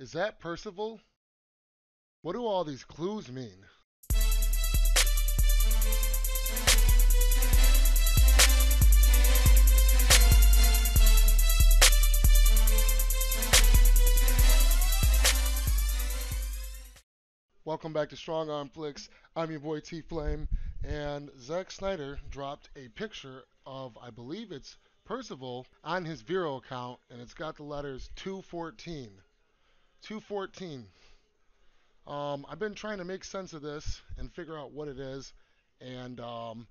Is that Percival? What do all these clues mean? Welcome back to Strong Arm Flix. I'm your boy T Flame, and Zack Snyder dropped a picture of, I believe it's Percival, on his Vero account, and it's got the letters 214. 214. Um, I've been trying to make sense of this and figure out what it is, and um,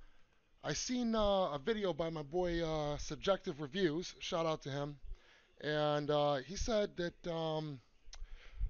I seen uh, a video by my boy uh, Subjective Reviews. Shout out to him, and uh, he said that um,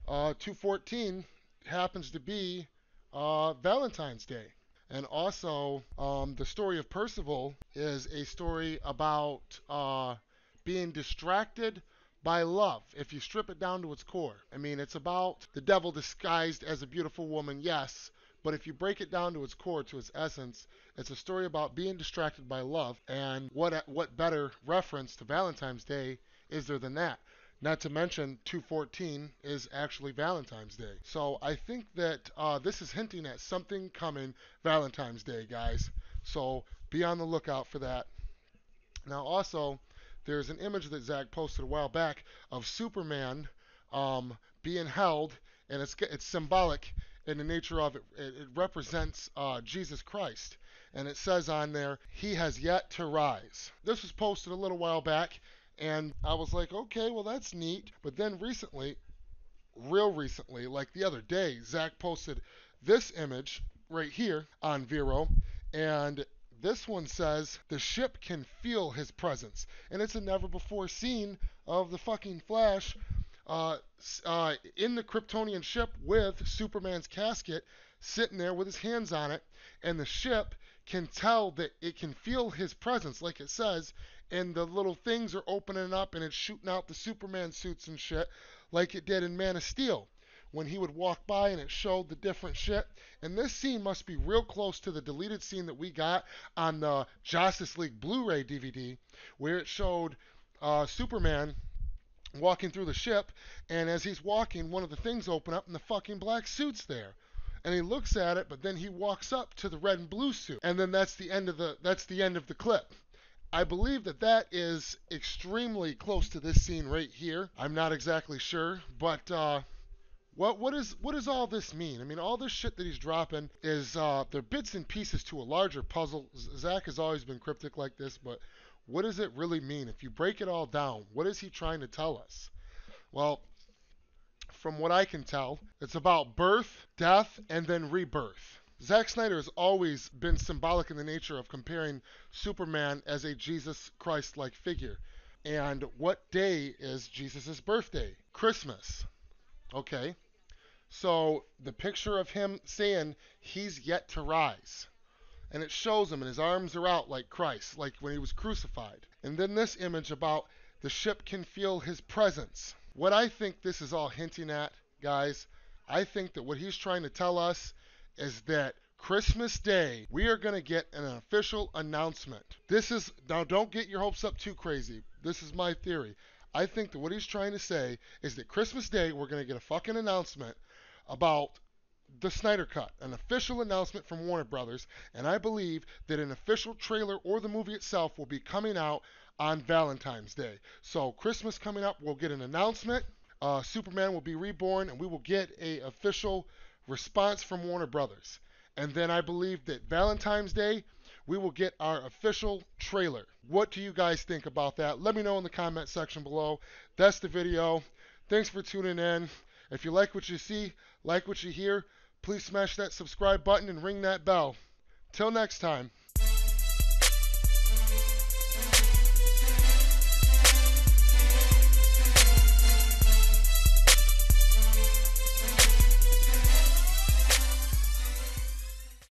uh, 214 happens to be uh, Valentine's Day. And also, um, the story of Percival is a story about uh, being distracted by love, if you strip it down to its core. I mean, it's about the devil disguised as a beautiful woman, yes, but if you break it down to its core, to its essence, it's a story about being distracted by love. And what what better reference to Valentine's Day is there than that? Not to mention, 214 is actually Valentine's Day. So I think that uh, this is hinting at something coming Valentine's Day, guys. So be on the lookout for that. Now, also, there's an image that Zack posted a while back of Superman um, being held, and it's it's symbolic in the nature of it. It, it represents uh, Jesus Christ, and it says on there, "He has yet to rise." This was posted a little while back and I was like, okay, well, that's neat. But then recently, real recently, like the other day, Zack posted this image right here on Vero. And this one says, the ship can feel his presence. And it's a never before seen of the fucking Flash uh, uh, in the Kryptonian ship with Superman's casket sitting there with his hands on it. And the ship can tell that it can feel his presence, like it says, and the little things are opening up and it's shooting out the Superman suits and shit like it did in Man of Steel when he would walk by and it showed the different shit. And this scene must be real close to the deleted scene that we got on the Justice League Blu-ray DVD where it showed uh, Superman walking through the ship and as he's walking one of the things open up and the fucking black suit's there and he looks at it but then he walks up to the red and blue suit and then that's the end of the that's the end of the clip I believe that that is extremely close to this scene right here. I'm not exactly sure, but uh, what what is what does all this mean? I mean, all this shit that he's dropping is uh, they're bits and pieces to a larger puzzle. Zack has always been cryptic like this, but what does it really mean? If you break it all down, what is he trying to tell us? Well, from what I can tell, it's about birth, death, and then rebirth. Zack Snyder has always been symbolic in the nature of comparing Superman as a Jesus Christ like figure. And what day is Jesus' birthday? Christmas. Okay. So the picture of him saying he's yet to rise. And it shows him and his arms are out like Christ, like when he was crucified. And then this image about the ship can feel his presence. What I think this is all hinting at, guys, I think that what he's trying to tell us is that Christmas Day, we are going to get an official announcement. This is, now don't get your hopes up too crazy. This is my theory. I think that what he's trying to say is that Christmas Day, we're going to get a fucking announcement about the Snyder Cut, an official announcement from Warner Brothers, and I believe that an official trailer or the movie itself will be coming out on Valentine's Day. So Christmas coming up, we'll get an announcement. Uh, Superman will be reborn, and we will get a official response from Warner Brothers. And then I believe that Valentine's Day, we will get our official trailer. What do you guys think about that? Let me know in the comment section below. That's the video. Thanks for tuning in. If you like what you see, like what you hear, please smash that subscribe button and ring that bell. Till next time.